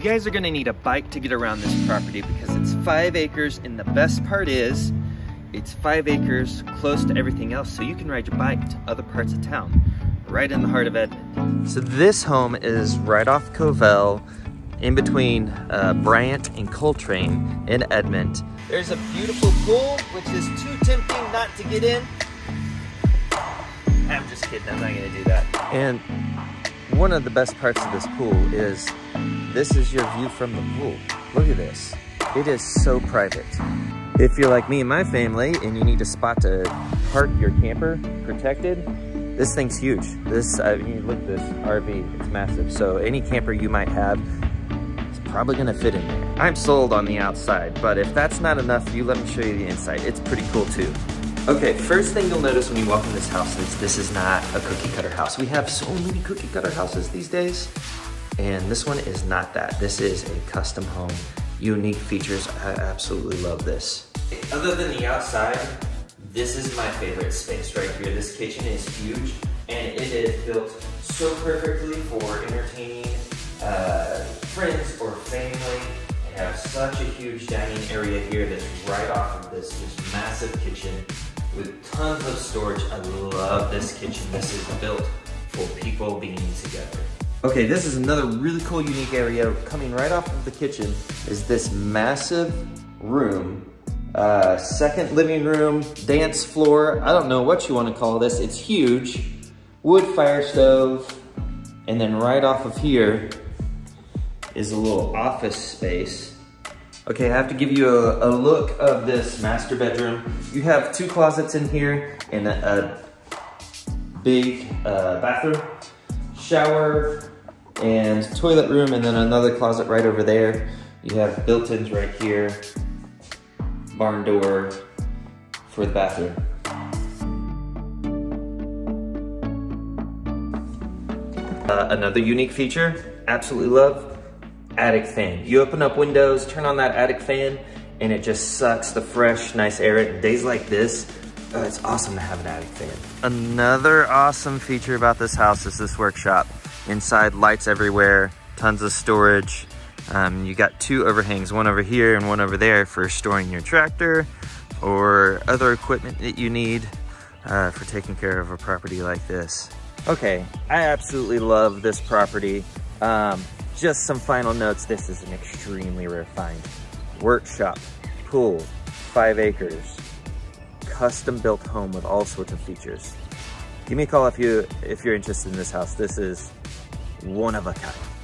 You guys are gonna need a bike to get around this property because it's five acres and the best part is it's five acres close to everything else so you can ride your bike to other parts of town right in the heart of Edmond. So this home is right off Covell in between uh, Bryant and Coltrane in Edmond. There's a beautiful pool which is too tempting not to get in. I'm just kidding, I'm not gonna do that. And one of the best parts of this pool is this is your view from the pool. Look at this. It is so private. If you're like me and my family and you need a spot to park your camper protected, this thing's huge. This, I mean, look at this RV, it's massive. So any camper you might have is probably gonna fit in there. I'm sold on the outside, but if that's not enough, you let me show you the inside. It's pretty cool too. Okay, first thing you'll notice when you walk in this house is this is not a cookie cutter house. We have so many cookie cutter houses these days, and this one is not that. This is a custom home, unique features. I absolutely love this. Other than the outside, this is my favorite space right here. This kitchen is huge, and it is built so perfectly for entertaining uh, friends or family. Have such a huge dining area here that's right off of this, this massive kitchen with tons of storage. I love this kitchen. This is built for people being together. Okay, this is another really cool, unique area. Coming right off of the kitchen is this massive room. Uh, second living room, dance floor. I don't know what you want to call this. It's huge. Wood fire stove. And then right off of here is a little office space. Okay, I have to give you a, a, look of this master bedroom. You have two closets in here and a, a big uh, bathroom, shower, and toilet room, and then another closet right over there. You have built-ins right here, barn door for the bathroom. Uh, another unique feature, absolutely love, attic fan. You open up windows, turn on that attic fan, and it just sucks the fresh, nice air in. Days like this, uh, it's awesome to have an attic fan. Another awesome feature about this house is this workshop. Inside, lights everywhere, tons of storage. Um, you got two overhangs, one over here and one over there for storing your tractor or other equipment that you need uh, for taking care of a property like this. Okay, I absolutely love this property. Um, just some final notes. This is an extremely rare find. workshop, pool, five acres, custom built home with all sorts of features. Give me a call if you if you're interested in this house. This is one of a kind.